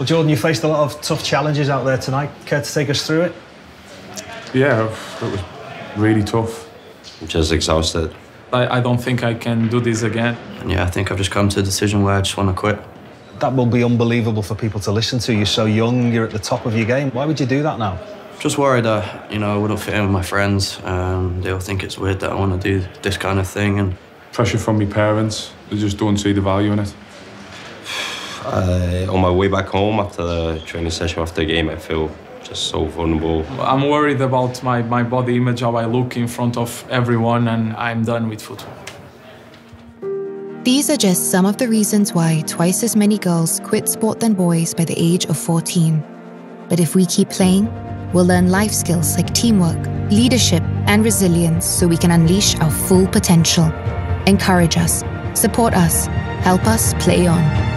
Well, Jordan, you faced a lot of tough challenges out there tonight. Care to take us through it? Yeah, it was really tough. I'm just exhausted. I, I don't think I can do this again. And yeah, I think I've just come to a decision where I just want to quit. That will be unbelievable for people to listen to. You're so young, you're at the top of your game. Why would you do that now? Just worried that, you know, I wouldn't fit in with my friends. Um, they'll think it's weird that I want to do this kind of thing. And Pressure from my parents, they just don't see the value in it. Uh, on my way back home after the training session after the game, I feel just so vulnerable. I'm worried about my, my body image, how I look in front of everyone, and I'm done with football. These are just some of the reasons why twice as many girls quit sport than boys by the age of 14. But if we keep playing, we'll learn life skills like teamwork, leadership, and resilience so we can unleash our full potential. Encourage us, support us, help us play on.